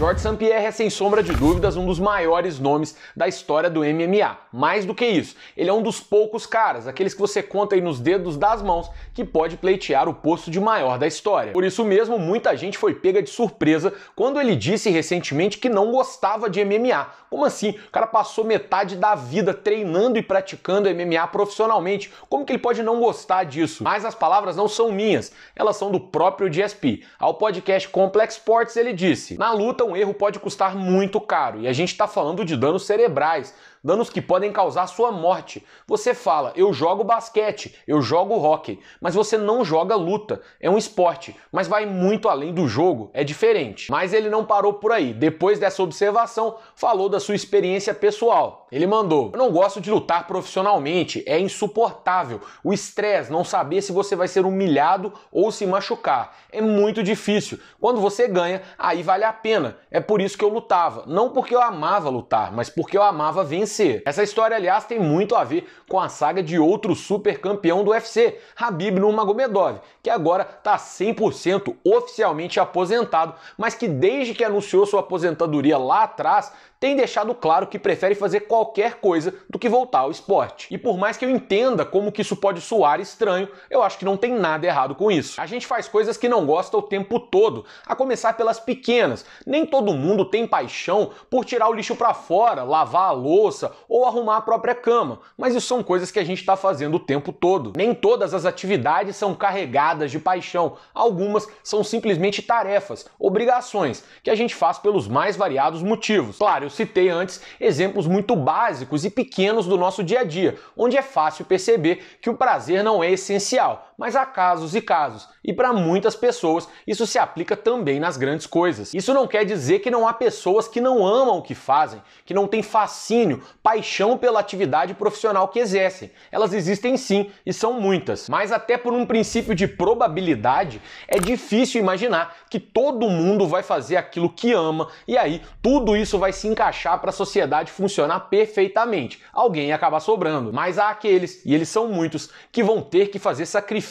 George St. Pierre é sem sombra de dúvidas um dos maiores nomes da história do MMA. Mais do que isso, ele é um dos poucos caras, aqueles que você conta aí nos dedos das mãos, que pode pleitear o posto de maior da história. Por isso mesmo, muita gente foi pega de surpresa quando ele disse recentemente que não gostava de MMA. Como assim? O cara passou metade da vida treinando e praticando MMA profissionalmente. Como que ele pode não gostar disso? Mas as palavras não são minhas, elas são do próprio GSP. Ao podcast Complex Sports ele disse: "Na luta um erro pode custar muito caro, e a gente está falando de danos cerebrais, danos que podem causar sua morte. Você fala, eu jogo basquete, eu jogo hockey, mas você não joga luta. É um esporte, mas vai muito além do jogo, é diferente. Mas ele não parou por aí. Depois dessa observação, falou da sua experiência pessoal. Ele mandou: Eu não gosto de lutar profissionalmente, é insuportável. O estresse, não saber se você vai ser humilhado ou se machucar. É muito difícil. Quando você ganha, aí vale a pena. É por isso que eu lutava. Não porque eu amava lutar, mas porque eu amava vencer Essa história, aliás, tem muito a ver com a saga de outro super campeão do UFC, Habib Nurmagomedov, que agora está 100% oficialmente aposentado, mas que desde que anunciou sua aposentadoria lá atrás, tem deixado claro que prefere fazer qualquer coisa do que voltar ao esporte. E por mais que eu entenda como que isso pode soar estranho, eu acho que não tem nada errado com isso. A gente faz coisas que não gosta o tempo todo, a começar pelas pequenas. Nem todo mundo tem paixão por tirar o lixo para fora, lavar a louça ou arrumar a própria cama, mas isso são coisas que a gente está fazendo o tempo todo. Nem todas as atividades são carregadas de paixão, algumas são simplesmente tarefas, obrigações que a gente faz pelos mais variados motivos. Claro, eu citei antes exemplos muito básicos e pequenos do nosso dia a dia, onde é fácil perceber que o prazer não é essencial, mas há casos e casos, e para muitas pessoas isso se aplica também nas grandes coisas. Isso não quer dizer que não há pessoas que não amam o que fazem, que não têm fascínio, paixão pela atividade profissional que exercem. Elas existem sim e são muitas, mas até por um princípio de probabilidade é difícil imaginar que todo mundo vai fazer aquilo que ama e aí tudo isso vai se encaixar para a sociedade funcionar perfeitamente. Alguém acaba sobrando. Mas há aqueles, e eles são muitos, que vão ter que fazer sacrifícios,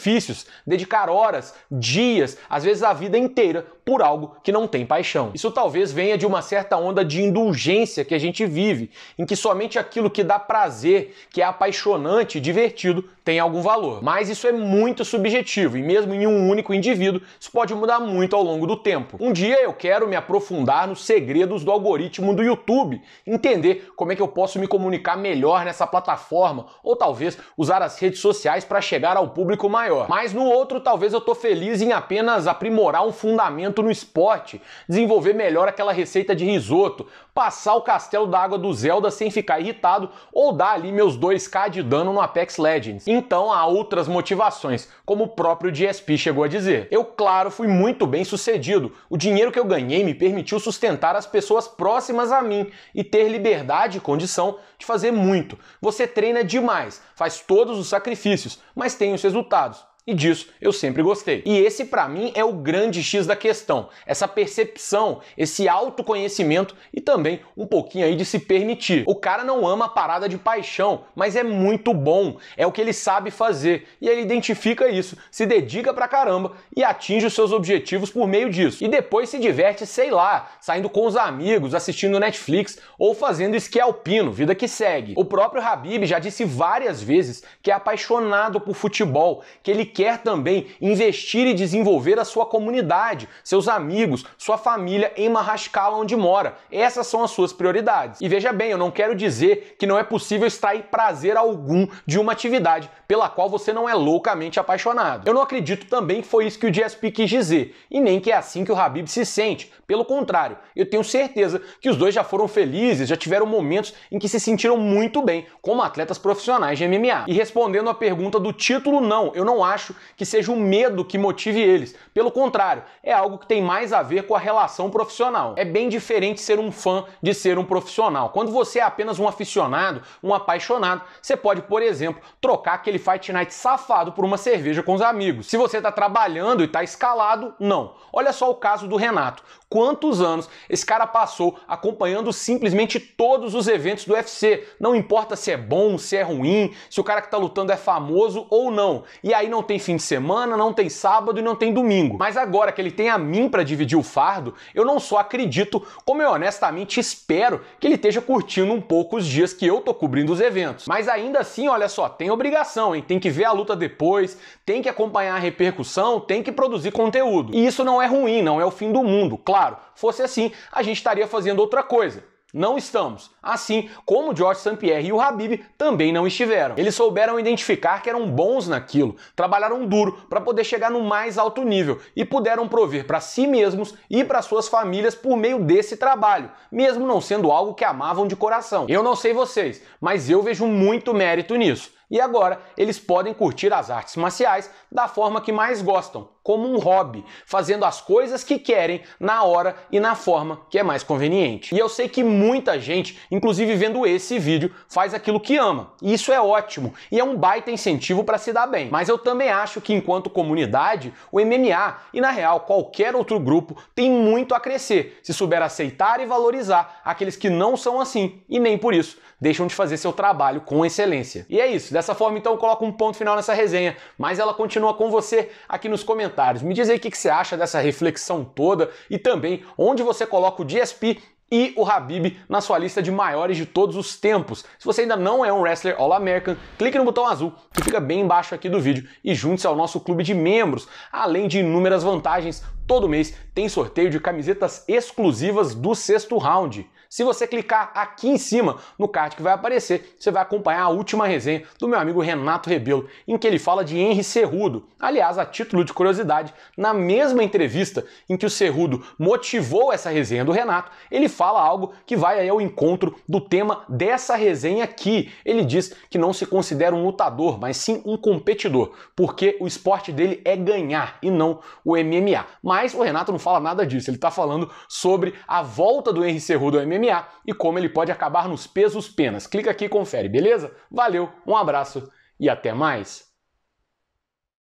dedicar horas, dias, às vezes a vida inteira por algo que não tem paixão. Isso talvez venha de uma certa onda de indulgência que a gente vive, em que somente aquilo que dá prazer, que é apaixonante divertido, tem algum valor. Mas isso é muito subjetivo e mesmo em um único indivíduo, isso pode mudar muito ao longo do tempo. Um dia eu quero me aprofundar nos segredos do algoritmo do YouTube, entender como é que eu posso me comunicar melhor nessa plataforma ou talvez usar as redes sociais para chegar ao público maior. Mas no outro, talvez eu tô feliz em apenas aprimorar um fundamento no esporte, desenvolver melhor aquela receita de risoto, passar o castelo da água do Zelda sem ficar irritado ou dar ali meus 2k de dano no Apex Legends. Então há outras motivações, como o próprio GSP chegou a dizer. Eu, claro, fui muito bem sucedido. O dinheiro que eu ganhei me permitiu sustentar as pessoas próximas a mim e ter liberdade e condição de fazer muito. Você treina demais, faz todos os sacrifícios, mas tem os resultados. E disso eu sempre gostei. E esse para mim é o grande X da questão, essa percepção, esse autoconhecimento e também um pouquinho aí de se permitir. O cara não ama a parada de paixão, mas é muito bom, é o que ele sabe fazer e ele identifica isso, se dedica pra caramba e atinge os seus objetivos por meio disso. E depois se diverte, sei lá, saindo com os amigos, assistindo Netflix ou fazendo esqui alpino, vida que segue. O próprio Habib já disse várias vezes que é apaixonado por futebol, que ele quer também investir e desenvolver a sua comunidade, seus amigos, sua família em Marrascala, onde mora. Essas são as suas prioridades. E veja bem, eu não quero dizer que não é possível extrair prazer algum de uma atividade pela qual você não é loucamente apaixonado. Eu não acredito também que foi isso que o GSP quis dizer, e nem que é assim que o Habib se sente. Pelo contrário, eu tenho certeza que os dois já foram felizes, já tiveram momentos em que se sentiram muito bem como atletas profissionais de MMA. E respondendo à pergunta do título, não, eu não acho acho que seja o medo que motive eles. Pelo contrário, é algo que tem mais a ver com a relação profissional. É bem diferente ser um fã de ser um profissional. Quando você é apenas um aficionado, um apaixonado, você pode, por exemplo, trocar aquele fight night safado por uma cerveja com os amigos. Se você está trabalhando e está escalado, não. Olha só o caso do Renato. Quantos anos esse cara passou acompanhando simplesmente todos os eventos do UFC? Não importa se é bom, se é ruim, se o cara que está lutando é famoso ou não. E aí não tem fim de semana, não tem sábado e não tem domingo. Mas agora que ele tem a mim para dividir o fardo, eu não só acredito, como eu honestamente espero que ele esteja curtindo um pouco os dias que eu tô cobrindo os eventos. Mas ainda assim, olha só, tem obrigação, hein? Tem que ver a luta depois, tem que acompanhar a repercussão, tem que produzir conteúdo. E isso não é ruim, não é o fim do mundo. Claro, fosse assim, a gente estaria fazendo outra coisa. Não estamos. Assim como George St. Pierre e o Habib também não estiveram. Eles souberam identificar que eram bons naquilo, trabalharam duro para poder chegar no mais alto nível e puderam prover para si mesmos e para suas famílias por meio desse trabalho, mesmo não sendo algo que amavam de coração. Eu não sei vocês, mas eu vejo muito mérito nisso. E agora eles podem curtir as artes marciais da forma que mais gostam, como um hobby, fazendo as coisas que querem na hora e na forma que é mais conveniente. E eu sei que muita gente, inclusive vendo esse vídeo, faz aquilo que ama. E isso é ótimo e é um baita incentivo para se dar bem. Mas eu também acho que enquanto comunidade, o MMA e na real qualquer outro grupo tem muito a crescer, se souber aceitar e valorizar aqueles que não são assim e nem por isso deixam de fazer seu trabalho com excelência. E é isso, dessa forma então eu coloco um ponto final nessa resenha, mas ela continua com você aqui nos comentários. Me diz aí o que você acha dessa reflexão toda e também onde você coloca o GSP e o Habib na sua lista de maiores de todos os tempos. Se você ainda não é um wrestler All-American, clique no botão azul que fica bem embaixo aqui do vídeo e junte-se ao nosso clube de membros, além de inúmeras vantagens. Todo mês tem sorteio de camisetas exclusivas do sexto round. Se você clicar aqui em cima no card que vai aparecer, você vai acompanhar a última resenha do meu amigo Renato Rebelo, em que ele fala de Henry Cerrudo. Aliás, a título de curiosidade, na mesma entrevista em que o Cerrudo motivou essa resenha do Renato, ele fala algo que vai ao encontro do tema dessa resenha aqui. Ele diz que não se considera um lutador, mas sim um competidor, porque o esporte dele é ganhar e não o MMA. Mas o Renato não fala nada disso, ele está falando sobre a volta do Henry Cerrudo ao MMA e como ele pode acabar nos pesos penas. Clica aqui e confere, beleza? Valeu, um abraço e até mais!